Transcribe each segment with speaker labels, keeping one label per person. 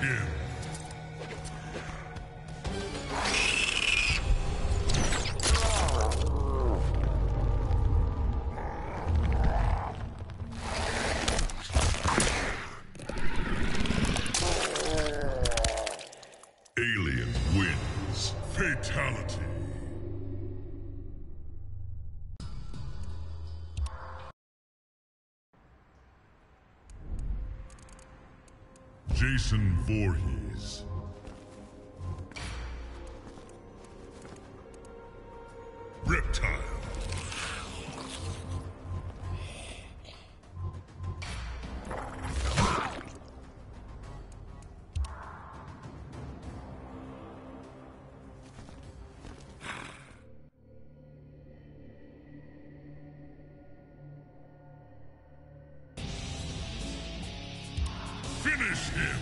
Speaker 1: Finish Jason Voorhees. Him.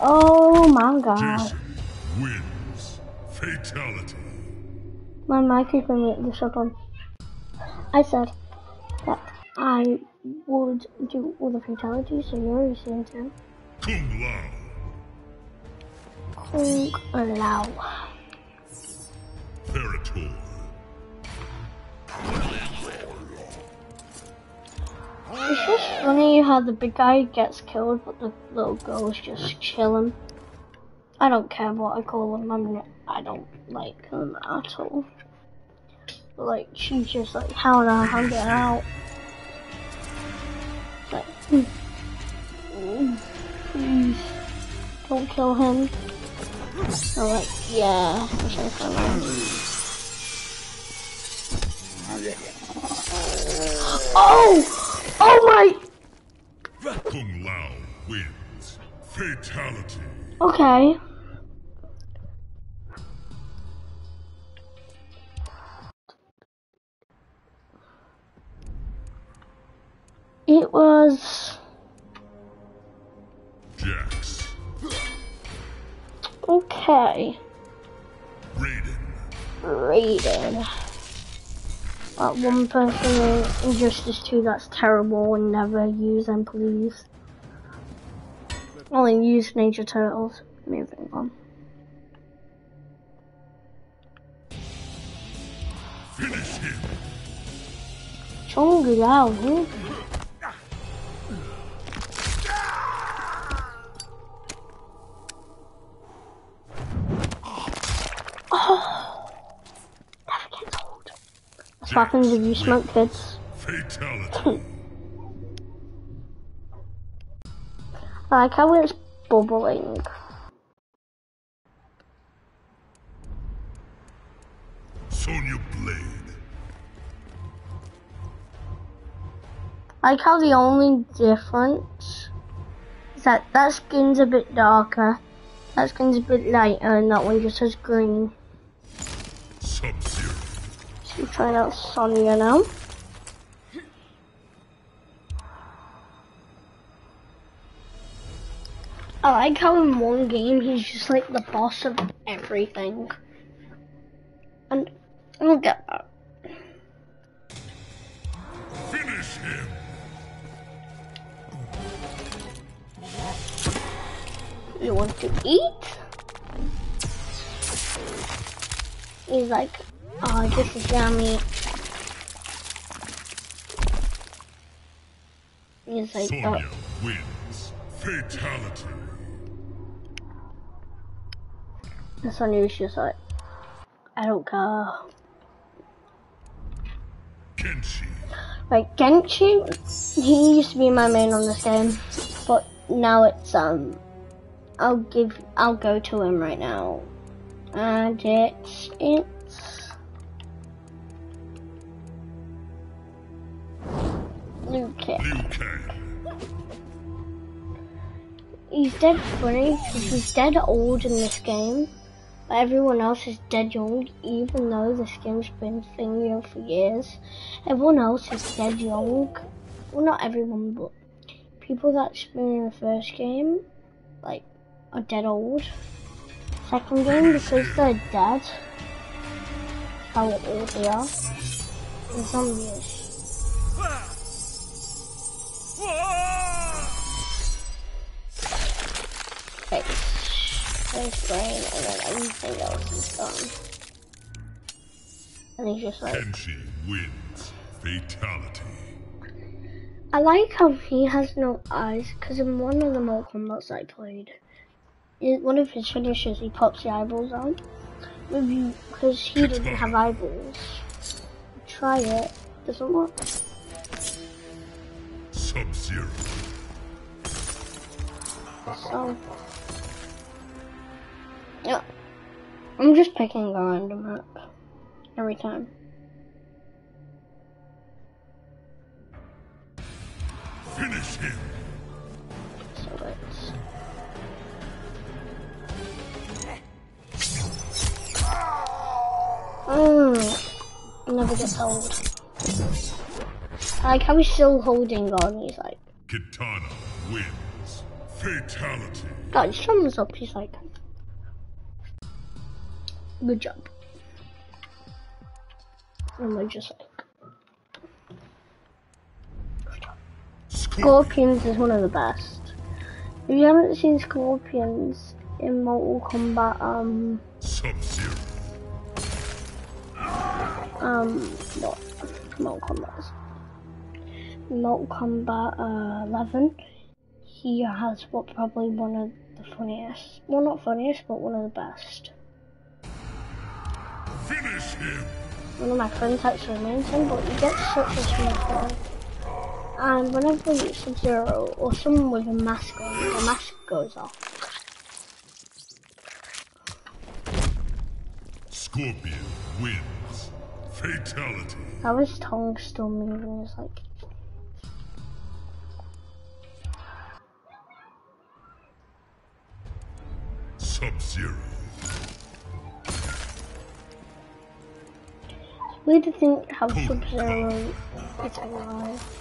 Speaker 2: Oh my god.
Speaker 1: Jason wins. Fatality.
Speaker 2: My mic is going to up on. I said that I would do all the fatalities, so you're listening to
Speaker 1: Kung Lao.
Speaker 2: Kung. It's just funny how the big guy gets killed, but the little girl is just chilling. I don't care what I call them. I'm not, I don't like them at all. But like, she's just like, how the hell get out? It's like, hmm. Mm, please, don't kill him. I'm like, yeah, I'm so funny. Oh! Oh my!
Speaker 1: Kung Lao wins. Fatality.
Speaker 2: Okay. Okay.
Speaker 1: Raiden.
Speaker 2: Raiden. That one person in Injustice 2 that's terrible and never use them, please. Only use Ninja Turtles. Moving on.
Speaker 1: Finish him.
Speaker 2: Kung Lao, huh? Happens if you smoke kids.
Speaker 1: Fatality.
Speaker 2: I like how it's bubbling.
Speaker 1: Sonya Blade.
Speaker 2: I like how the only difference is that that skin's a bit darker, that skin's a bit lighter, and that one just has green. Trying out Sonya now. I like how in one game he's just like the boss of everything. And I don't get that.
Speaker 1: Finish him.
Speaker 2: You want to eat? He's like, oh, this is yummy. Like, oh,
Speaker 1: Sonya wins. Fatality.
Speaker 2: Sonya was just like, I don't care.
Speaker 1: Kenshi.
Speaker 2: Like Genshi, he used to be my main on this game, but now it's um, I'll give, I'll go to him right now, and it's it's Liu Kang.
Speaker 1: Liu Kang.
Speaker 2: he's dead funny because he's dead old in this game. But everyone else is dead young, even though this game's been thingy for years. Everyone else is dead young. Well, not everyone, but people that's been in the first game, like, are dead old. Second game, because they're dead, how old they are. The zombies. Face brain, and then everything else is gone. And he's just like,
Speaker 1: Kenshi wins. Fatality.
Speaker 2: I like how he has no eyes, because in one of the Mortal Kombat's I played, in one of his finishes, he pops the eyeballs out. Maybe because he doesn't have eyeballs. Try it. Doesn't work.
Speaker 1: Sub-Zero.
Speaker 2: So, yeah, I'm just picking a random map every time.
Speaker 1: Finish him.
Speaker 2: So it's Mmm, ah! never gets old. Like how he's still holding on. He's like,
Speaker 1: Kitana wins. Fatality.
Speaker 2: God, his thumbs up. He's like, good job. And we're just like, Scorpions is one of the best. If you haven't seen Scorpions in Mortal Kombat, um,
Speaker 1: Sub-Zero.
Speaker 2: um, what? Mortal Kombat. Mortal Kombat uh, 11. He has what probably one of the funniest, well not funniest, but one of the best.
Speaker 1: Finish him.
Speaker 2: One of my friends actually him, but he gets such a small fun. And whenever you Sub-Zero or someone with a mask on, the mask goes off.
Speaker 1: Scorpion wins. Fatality.
Speaker 2: How his tongue still moving is like
Speaker 1: Sub-Zero.
Speaker 2: Weird to think how Sub-Zero is alive.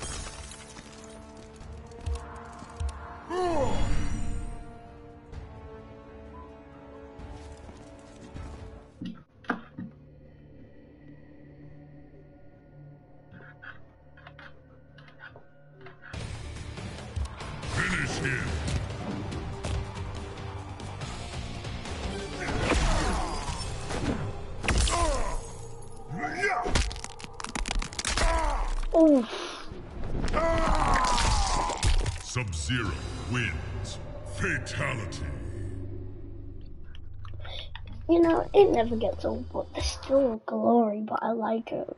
Speaker 2: Never gets old, but there's still glory, but I like it.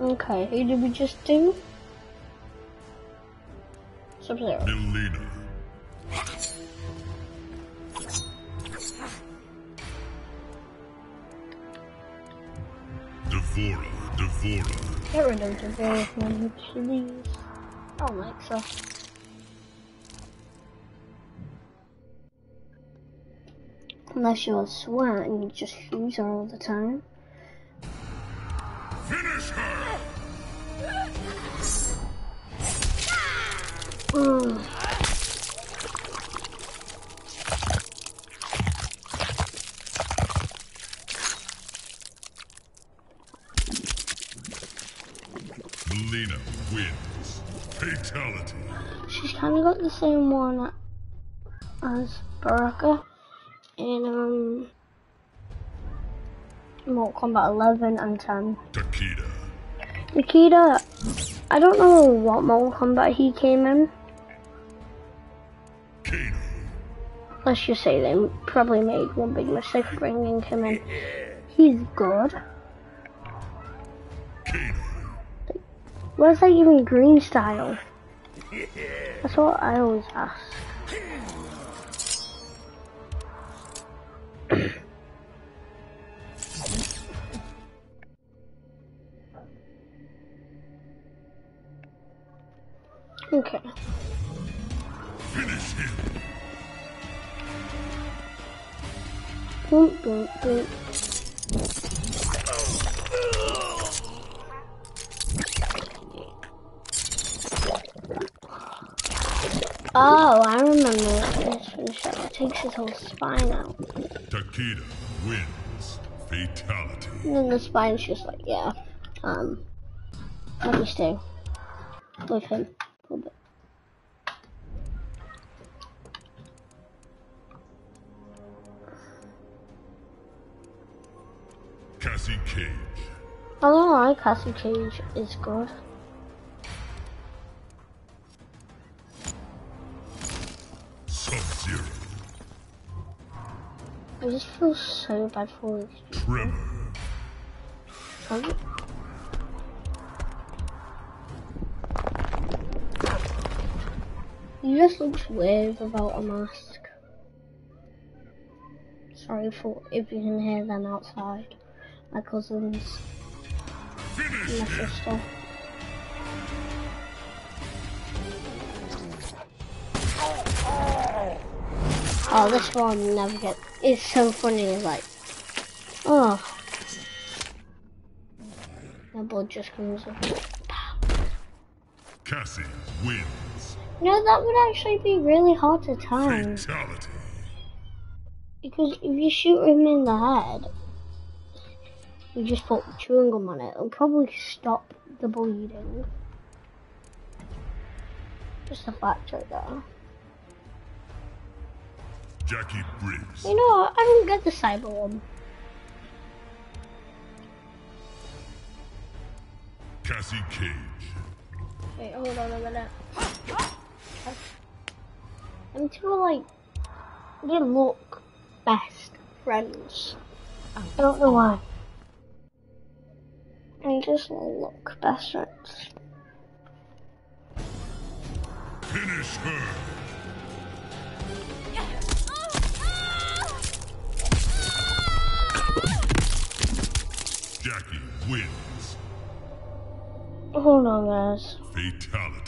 Speaker 2: Okay, who did we just do? Sub-Zero.
Speaker 1: D'Vorah. D'Vorah.
Speaker 2: Get rid of D'Vorah me, please. I don't like so. Unless you're a sweat and you just use her all the time.
Speaker 1: Finish her. Mileena wins. Fatality.
Speaker 2: She's kind of got the same one as Baraka in um, Mortal Kombat 11 and 10.
Speaker 1: Takeda.
Speaker 2: Nikita, I don't know what Mortal Kombat he came in.
Speaker 1: Kano.
Speaker 2: Let's just say they probably made one big mistake bringing him in. He's good.
Speaker 1: Kano.
Speaker 2: Where's that even green style? That's what I always ask. Boom. Oh, I remember this finish up. It takes his whole spine out.
Speaker 1: Takeda wins. Fatality.
Speaker 2: And then the spine's just like, yeah. Um, let me stay with him Know why Cage is good.
Speaker 1: Sub-Zero.
Speaker 2: I just feel so bad for people.
Speaker 1: Tremor.
Speaker 2: He just looks weird without a mask. Sorry for if you can hear them outside. My cousins my sister. Oh, this one never get. It's so funny. It's like, oh, the blood just comes up.
Speaker 1: Cassie wins.
Speaker 2: No, that would actually be really hard to time
Speaker 1: Fatality.
Speaker 2: because if you shoot him in the head, you just put chewing gum on it. It'll probably stop the bleeding. Just a fact right there.
Speaker 1: Jacqui Briggs.
Speaker 2: You know what? I don't get the cyber one.
Speaker 1: Cassie Cage.
Speaker 2: Wait, hold on a minute. Two are like, they look best friends. I don't know why. Just look best friends.
Speaker 1: Finish her. Jacqui wins.
Speaker 2: Hold on, guys.
Speaker 1: Fatality.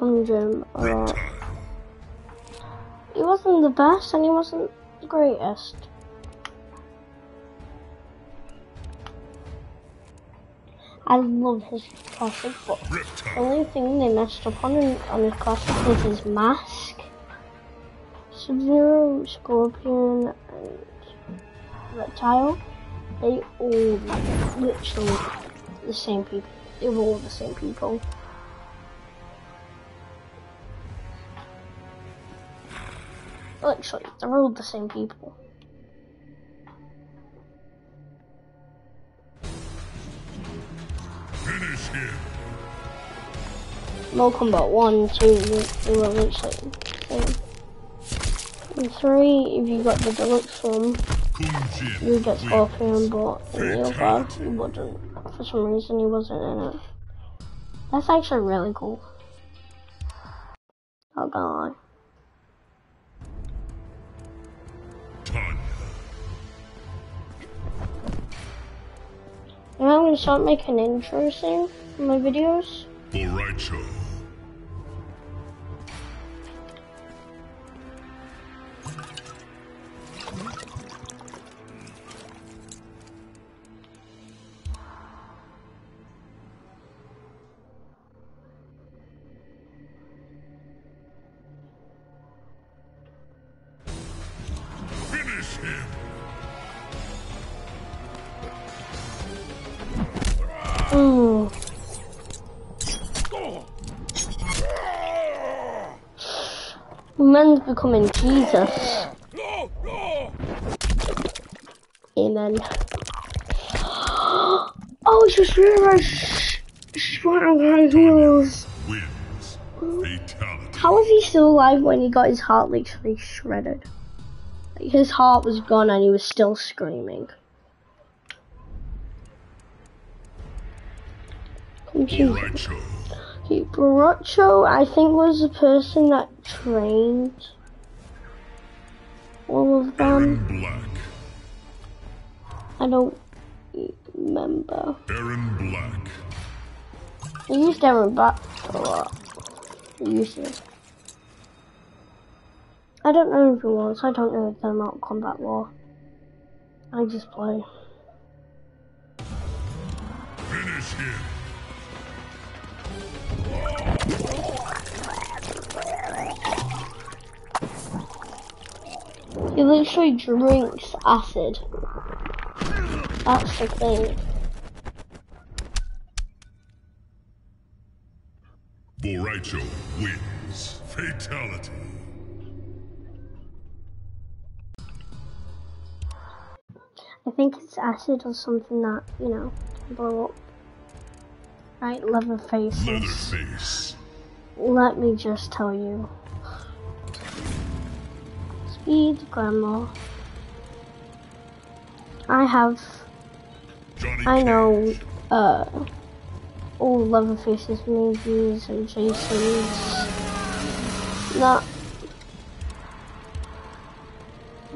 Speaker 2: Used to use Conjure a lot. He wasn't the best and he wasn't the greatest. I love his classic, but the only thing they messed up on on his classic was his mask. Sub-Zero, Scorpion, and Reptile, they all literally the same people. They were all the same people. Literally, they're all the same people.
Speaker 1: Finish him.
Speaker 2: Mortal Kombat 1, 2, they were literally the same. And 3, if you got the deluxe form, you get. Scorpion, but in the other, you wouldn't. For some reason, he wasn't in it. That's actually really cool. Oh, Not gonna lie. And I'm gonna start making intros soon my videos.
Speaker 1: Bo' Rai
Speaker 2: Cho. Finish Becoming coming, Jesus. Amen. Oh, it's just realized she's one of
Speaker 1: my wheels.
Speaker 2: How was he still alive when he got his heart literally shredded? Like his heart was gone and he was still screaming. Bracho. Bracho, I think, was the person that trained all of them.
Speaker 1: Black.
Speaker 2: I don't remember.
Speaker 1: Erron Black.
Speaker 2: I used Erron Black a lot. I used it. I don't know anything else. I don't know anything about Combat War. I just play.
Speaker 1: Finish him.
Speaker 2: He literally drinks acid. That's the thing.
Speaker 1: Bo' Rai Cho wins. Fatality.
Speaker 2: I think it's acid or something that, you know, blow up. Right, Leatherface. is-
Speaker 1: Leatherface.
Speaker 2: Let me just tell you. Speed Grandma. I have,
Speaker 1: Johnny
Speaker 2: I know, uh, all Leatherface's movies and Jason's. Not.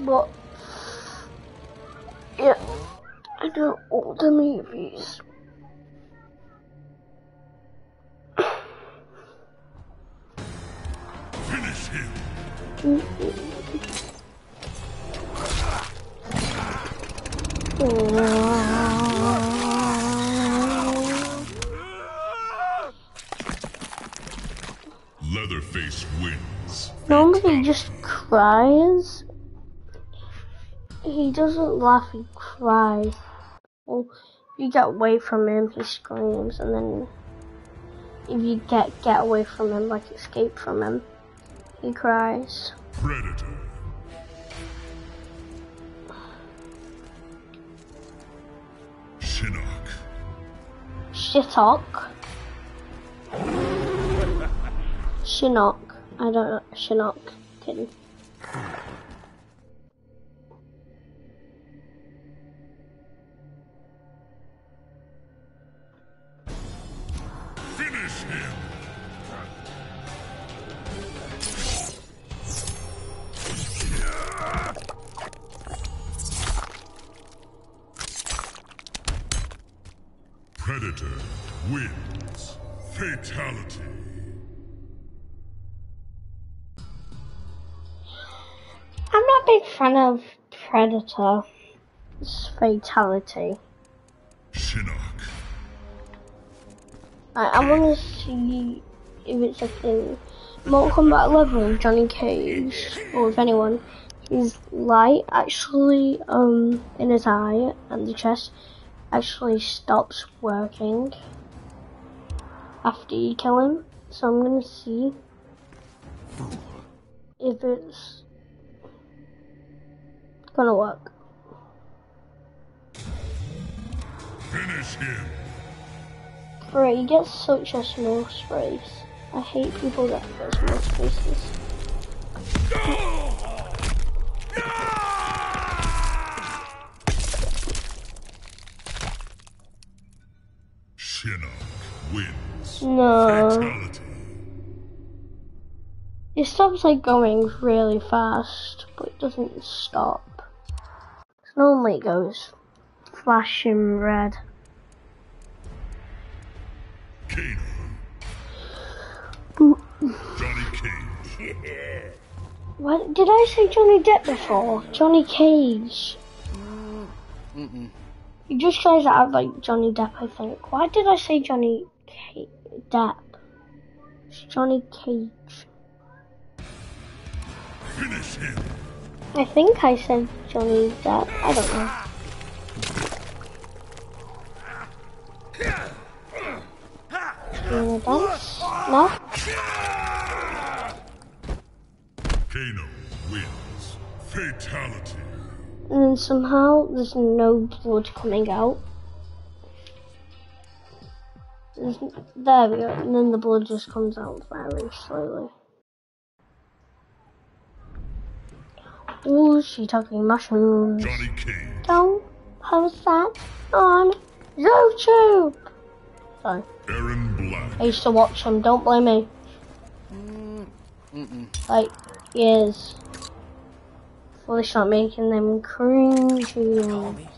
Speaker 2: But. Yeah. I know all the movies.
Speaker 1: Finish him.
Speaker 2: He just cries. He doesn't laugh, he cries. Well, if you get away from him, he screams, and then if you get get away from him, like escape from him, he cries.
Speaker 1: Predator. Shinnok.
Speaker 2: Shitok. Shinnok. I don't know. Shinnok. Kidding. It's fatality.
Speaker 1: Shinnok.
Speaker 2: I, I want to see if it's a thing. Mortal Kombat 11, Johnny Cage, or if anyone, his light actually, um, in his eye and the chest actually stops working after you kill him. So I'm gonna see if it's gonna work.
Speaker 1: Finish him.
Speaker 2: Right, you get such a small space. I hate people that get small spaces.
Speaker 1: Wins.
Speaker 2: No.
Speaker 1: Fatality.
Speaker 2: It stops like going really fast, but it doesn't stop. Normally it goes flashing red.
Speaker 1: Kano. Johnny Cage.
Speaker 2: What did I say Johnny Depp before? Johnny Cage. He just tries to act like Johnny Depp, I think. Why did I say Johnny Ca- Depp? It's Johnny Cage.
Speaker 1: Finish him.
Speaker 2: I think I said Johnny Depp. I don't know. You wanna dance? No?
Speaker 1: Kano wins. Fatality.
Speaker 2: And then somehow there's no blood coming out. There's, there we go. And then the blood just comes out very slowly. Ooh, she talking mushrooms.
Speaker 1: Johnny Cage.
Speaker 2: Don't post that on YouTube. Sorry.
Speaker 1: Erron Black.
Speaker 2: I used to watch him. Don't blame me.
Speaker 3: Mm-mm.
Speaker 2: Like years. Before they start making them cringy.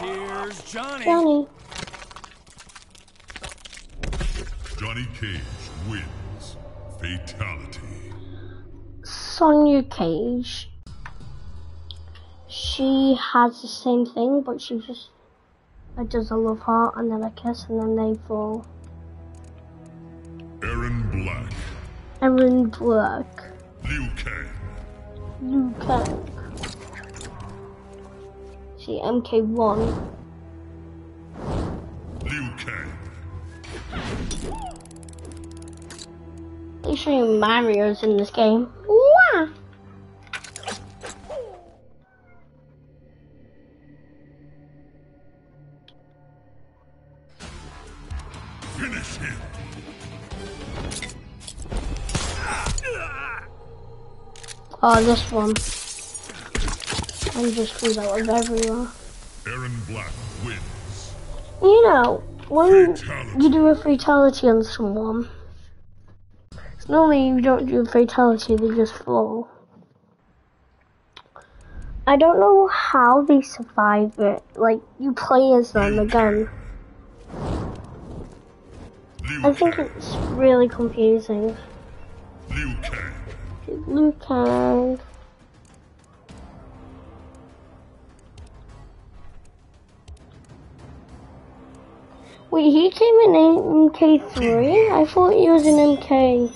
Speaker 3: Here's Johnny.
Speaker 2: Johnny.
Speaker 1: Johnny Cage wins. Fatality.
Speaker 2: Sonya Cage. She has the same thing, but she just it does a love heart and then a kiss and then they fall.
Speaker 1: Erron Black.
Speaker 2: Erron Black.
Speaker 1: Liu Kang.
Speaker 2: Liu Kang. See, MK1.
Speaker 1: Liu Kang.
Speaker 2: They show you Mario's in this game.
Speaker 1: Finish him.
Speaker 2: Oh, this one. And just comes out of everywhere.
Speaker 1: Erron Black wins.
Speaker 2: You know, when
Speaker 1: Fatality.
Speaker 2: you do a fatality on someone, normally you don't do a fatality, they just fall. I don't know how they survive it. Like, you play as them again. I think it's really confusing.
Speaker 1: Liu Kang.
Speaker 2: Liu Kang. Wait, he came in MK3? I thought he was in MK1.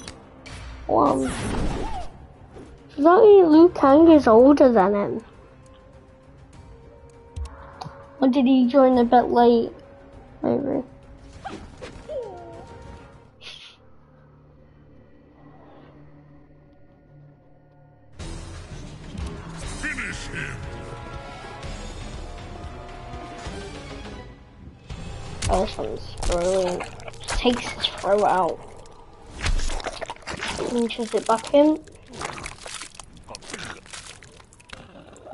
Speaker 2: That mean Liu Kang is older than him. Or did he join a bit late? Maybe. Takes his throw out. Inches it back in.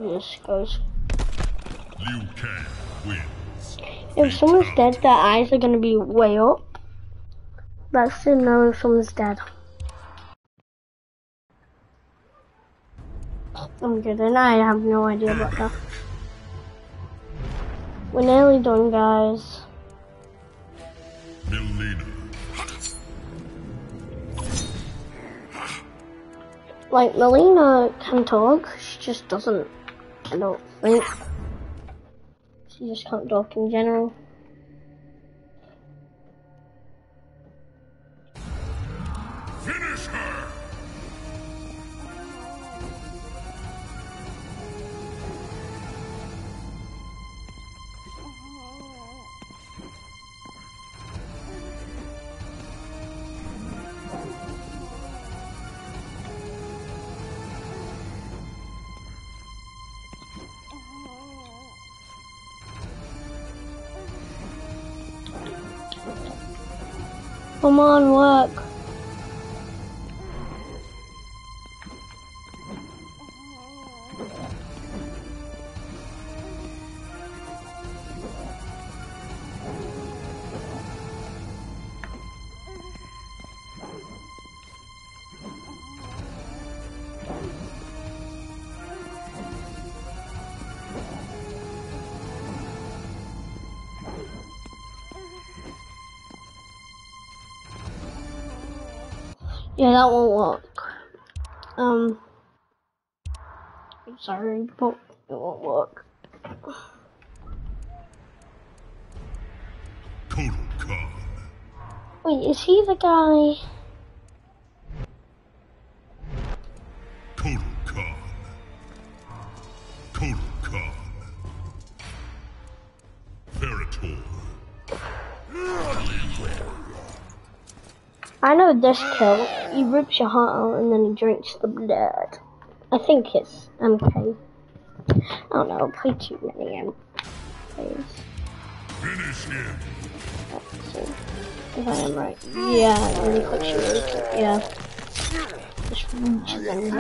Speaker 2: Just goes.
Speaker 1: Liu Kang wins.
Speaker 2: If someone's dead, their eyes are gonna be way up. That's to know if someone's dead. I'm good, and I have no idea about that. We're nearly done, guys. Like, Mileena can talk, she just doesn't. I don't think. She just can't talk in general. Come on, work. Yeah, that won't work. Um, I'm sorry, but it won't work.
Speaker 1: Khan.
Speaker 2: Wait, is he the guy? I know this kill. He rips your heart out and then he drinks the blood. I think it's MK. I don't know, I play too many MKs.
Speaker 1: Finish him.
Speaker 2: Let's see if I am right. Yeah, it really clicks you. Yeah. Just reach then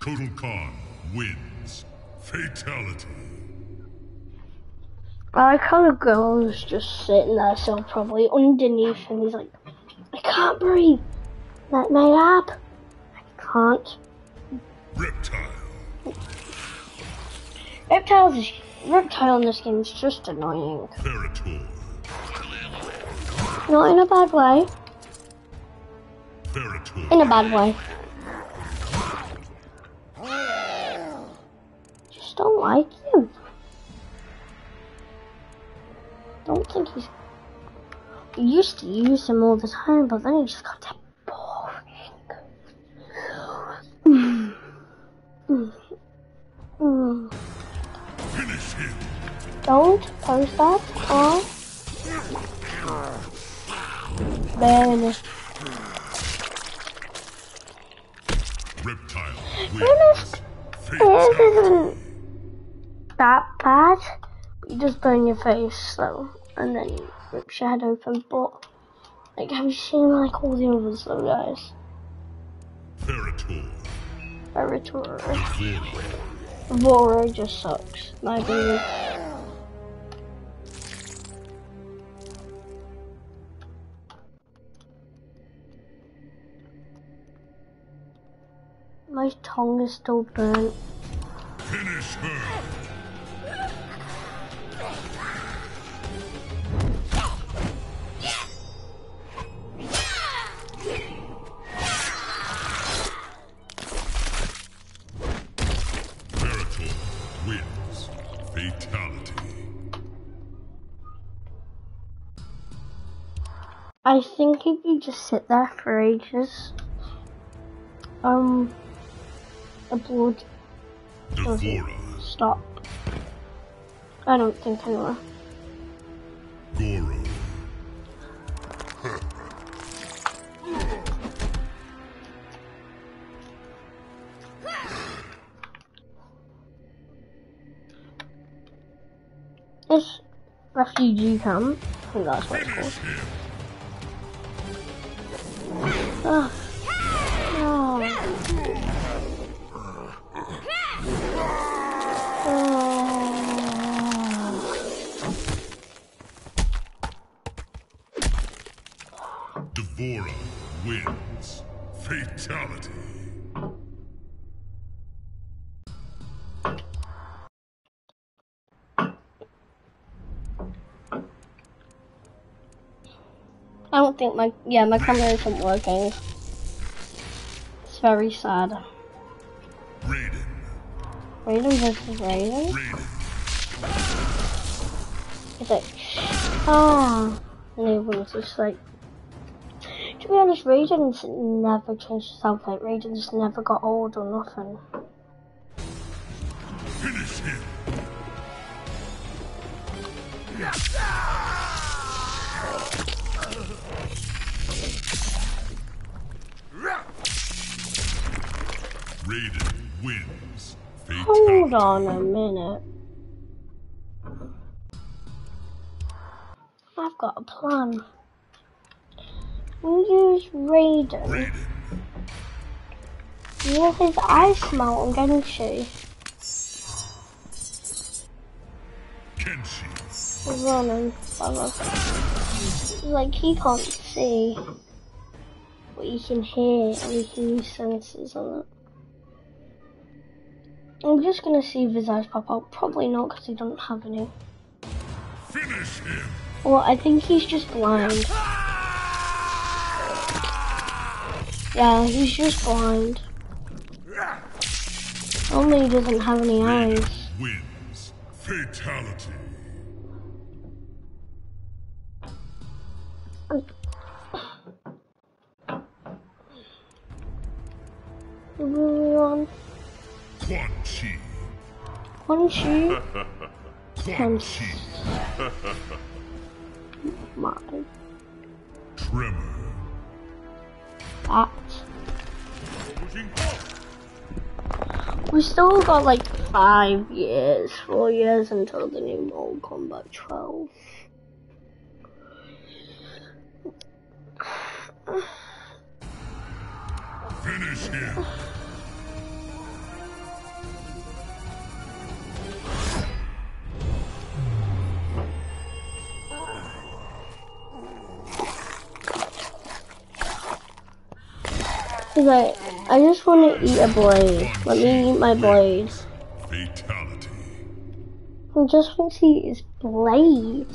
Speaker 1: Kotal Khan wins. Fatality.
Speaker 2: I like how the girl's just sitting there, so probably underneath him. He's like, I can't breathe. Let me up. I can't.
Speaker 1: Reptile.
Speaker 2: Reptiles reptile in this game is just annoying.
Speaker 1: Parator.
Speaker 2: Not in a bad way.
Speaker 1: Parator.
Speaker 2: In a bad way. Just don't like him. Don't think he's. We used to use him all the time, but then he just got that boring. Mm. Mm. Mm.
Speaker 1: Finish him.
Speaker 2: Don't post that on. Ben.
Speaker 1: Reptile
Speaker 2: Goodness.
Speaker 1: wins.
Speaker 2: This
Speaker 1: Fatality.
Speaker 2: isn't that bad. You just burn your face though, and then you rip your head open. But like, have you seen like all the others though, guys?
Speaker 1: Parator.
Speaker 2: Veritors.
Speaker 1: Vora.
Speaker 2: Vora just sucks. My opinion. My tongue is still burnt.
Speaker 1: Finish her.
Speaker 2: I think if you just sit there for ages, um,
Speaker 1: D'Vorah.
Speaker 2: stop. I don't think anyway.
Speaker 1: Goro.
Speaker 2: This refugee camp, I think that's what it's called. Oh. I don't think my yeah my camera isn't working. It's very sad.
Speaker 1: Raiden.
Speaker 2: Raiden versus Raiden.
Speaker 1: Raiden.
Speaker 2: It's like ah, and everyone's just like. To be honest, Raiden's never changed his outfit. Raiden's never got old or nothing.
Speaker 1: Finish him. Raiden wins.
Speaker 2: Hold on a minute. I've got a plan. We use Raiden.
Speaker 1: Raiden.
Speaker 2: Will his eyes melt and Genshi?
Speaker 1: Kenshi.
Speaker 2: running. Like he can't see, but he can hear and he can use senses on it. I'm just gonna see if his eyes pop out. Probably not because he doesn't have any.
Speaker 1: Finish him.
Speaker 2: Well, I think he's just blind. Yeah, he's just blind. Only he doesn't have any eyes.
Speaker 1: Wins. Fatality.
Speaker 2: Moving on.
Speaker 1: Quan Chi.
Speaker 2: Quan Chi.
Speaker 1: Quan Chi.
Speaker 2: My
Speaker 1: Tremor.
Speaker 2: that. We still got like five years, four years until the new Mortal Kombat 12.
Speaker 1: Finish him.
Speaker 2: He's like, I just want to eat a blade. Let me eat my blade.
Speaker 1: Fatality.
Speaker 2: He just wants to eat his blade.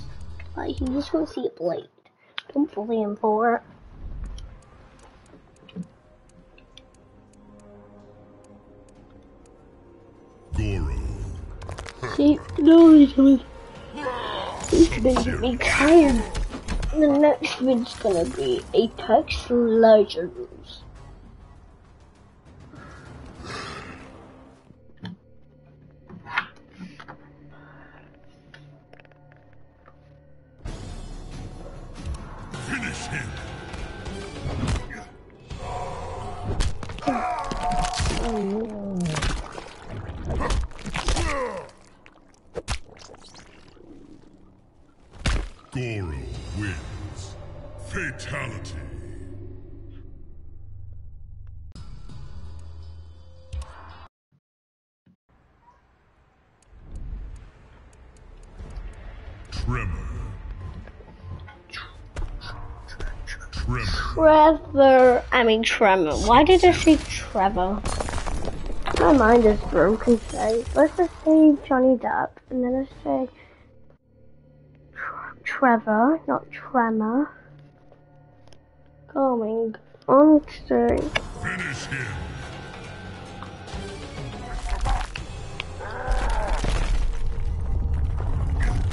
Speaker 2: Like, he just wants to eat a blade. Don't bully him for it.
Speaker 1: Goro.
Speaker 2: See, no, he's gonna, he's gonna me tired. The next one's gonna be Apex Legends.
Speaker 1: Goro wins. Fatality. Tremor.
Speaker 2: Trevor, I mean Tremor. Why did I say Trevor? My mind is broken today. Let's just say Johnny Depp, and then let's say Trevor, not Tremor. Going on to
Speaker 1: Finish him.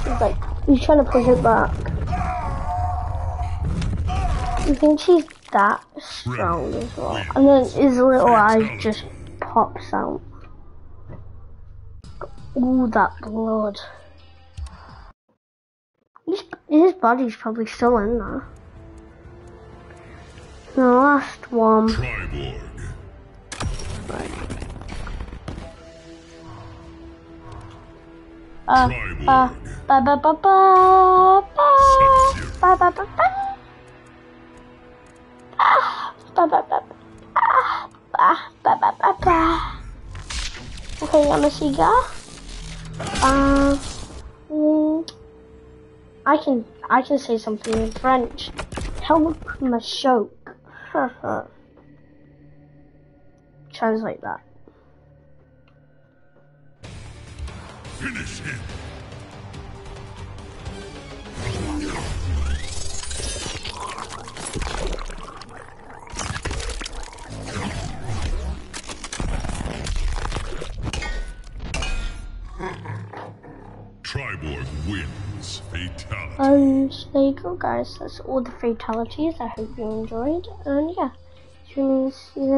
Speaker 2: He's like, he's trying to push it back. You think she's that strong as well? And then his little eyes just pops out. Ooh, that blood. His, body's probably still in there. The last one.
Speaker 1: Triborg.
Speaker 2: Uh, uh,
Speaker 1: Triborg.
Speaker 2: ba ba ba ba ba ba ba ba ba. Ah, ba ba ba ah, ba ba ba ba ba. Okay, I'm a seagull. Um, mm, I can I can say something in French. Help me choke. Translate that.
Speaker 1: Finish him. Triborg wins. Fatality.
Speaker 2: And there you go, guys. That's all the fatalities. I hope you enjoyed. And yeah, tune in,